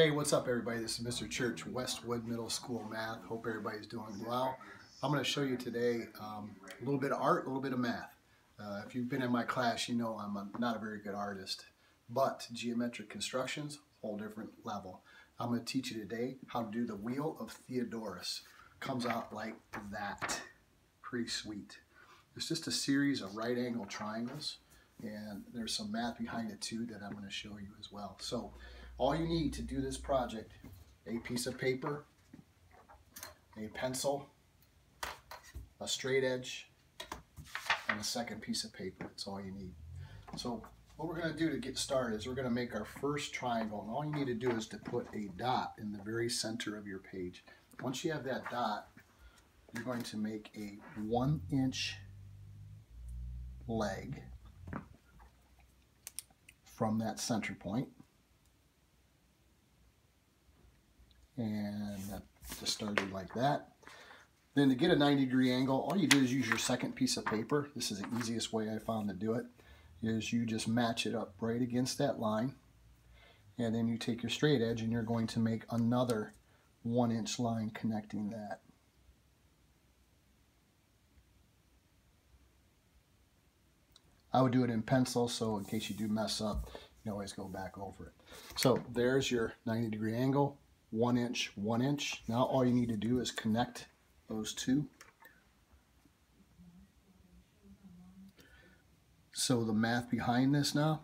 Hey, what's up everybody? This is Mr. Church, Westwood Middle School Math. Hope everybody's doing well. I'm going to show you today um, a little bit of art, a little bit of math. Uh, if you've been in my class, you know I'm a, not a very good artist, but geometric constructions, whole different level. I'm going to teach you today how to do the Wheel of Theodorus. Comes out like that. Pretty sweet. It's just a series of right angle triangles, and there's some math behind it too that I'm going to show you as well. So all you need to do this project, a piece of paper, a pencil, a straight edge, and a second piece of paper. That's all you need. So what we're going to do to get started is we're going to make our first triangle. And all you need to do is to put a dot in the very center of your page. Once you have that dot, you're going to make a one inch leg from that center point. And that just started like that. Then to get a 90 degree angle, all you do is use your second piece of paper. This is the easiest way I found to do it, is you just match it up right against that line. And then you take your straight edge and you're going to make another one inch line connecting that. I would do it in pencil, so in case you do mess up, you always go back over it. So there's your 90 degree angle one inch, one inch. Now all you need to do is connect those two. So the math behind this now,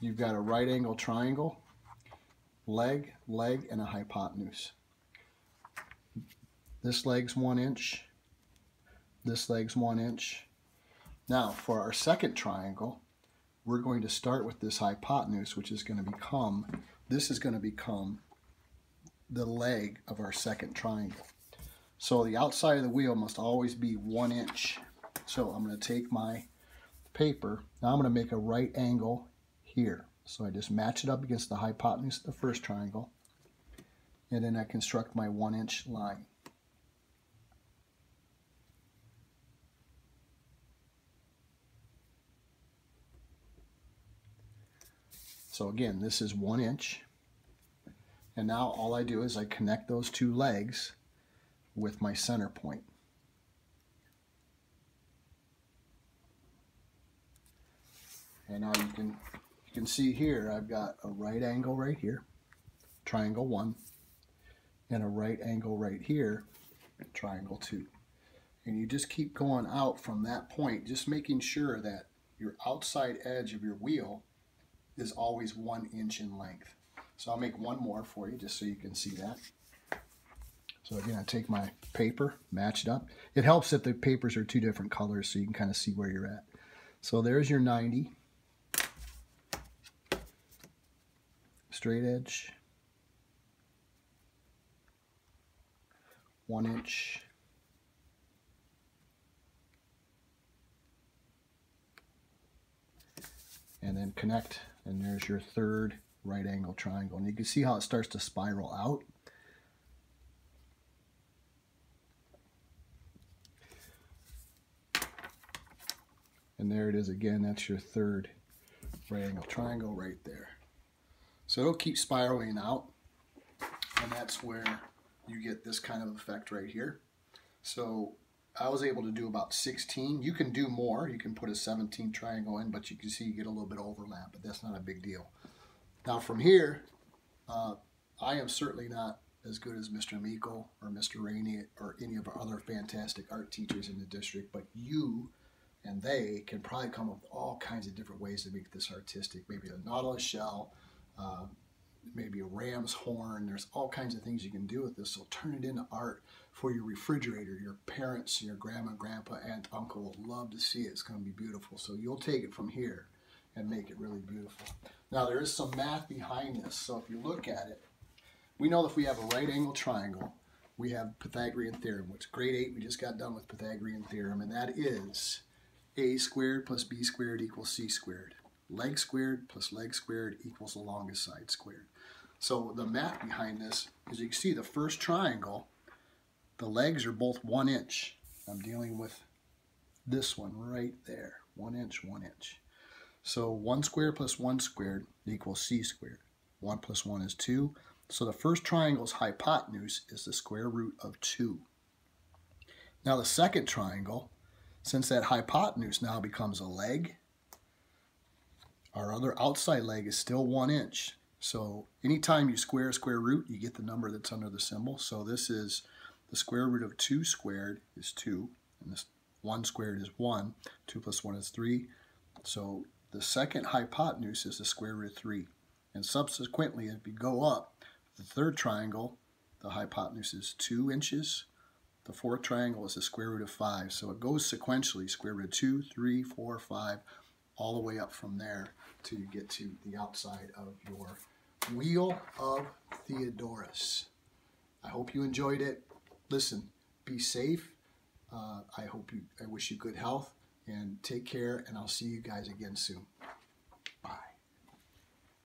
you've got a right angle triangle, leg, leg, and a hypotenuse. This leg's one inch, this leg's one inch. Now for our second triangle, we're going to start with this hypotenuse, which is going to become this is going to become the leg of our second triangle. So the outside of the wheel must always be one inch. So I'm going to take my paper. Now I'm going to make a right angle here. So I just match it up against the hypotenuse of the first triangle. And then I construct my one inch line. So again, this is one inch. And now all I do is I connect those two legs with my center point. And now you can you can see here I've got a right angle right here, triangle one, and a right angle right here, triangle two. And you just keep going out from that point, just making sure that your outside edge of your wheel is always one inch in length. So I'll make one more for you just so you can see that. So again, I take my paper, match it up. It helps that the papers are two different colors so you can kind of see where you're at. So there's your 90. Straight edge. One inch. And then connect and there's your third right angle triangle. And you can see how it starts to spiral out. And there it is again, that's your third right angle triangle right there. So it'll keep spiraling out, and that's where you get this kind of effect right here. So I was able to do about 16. You can do more. You can put a 17 triangle in, but you can see you get a little bit of overlap, but that's not a big deal. Now from here, uh, I am certainly not as good as Mr. Miko or Mr. Rainey or any of our other fantastic art teachers in the district, but you and they can probably come up with all kinds of different ways to make this artistic. Maybe a nautilus shell, uh, maybe a ram's horn. There's all kinds of things you can do with this. So turn it into art for your refrigerator. Your parents, your grandma, grandpa, aunt, uncle will love to see it. It's going to be beautiful. So you'll take it from here and make it really beautiful. Now there is some math behind this. So if you look at it, we know if we have a right angle triangle, we have Pythagorean theorem, which grade 8, we just got done with Pythagorean theorem, and that is a squared plus b squared equals c squared leg squared plus leg squared equals the longest side squared. So the math behind this is you can see the first triangle, the legs are both one inch. I'm dealing with this one right there, one inch, one inch. So one squared plus one squared equals c squared. 1 plus 1 is 2. So the first triangle's hypotenuse is the square root of 2. Now the second triangle, since that hypotenuse now becomes a leg, our other outside leg is still 1 inch. So anytime you square a square root, you get the number that's under the symbol. So this is the square root of 2 squared is 2, and this 1 squared is 1. 2 plus 1 is 3. So the second hypotenuse is the square root of 3. And subsequently, if you go up, the third triangle, the hypotenuse is 2 inches. The fourth triangle is the square root of 5. So it goes sequentially, square root of 2, 3, 4, 5, all the way up from there to get to the outside of your Wheel of Theodorus. I hope you enjoyed it. Listen, be safe. Uh, I hope you, I wish you good health and take care, and I'll see you guys again soon.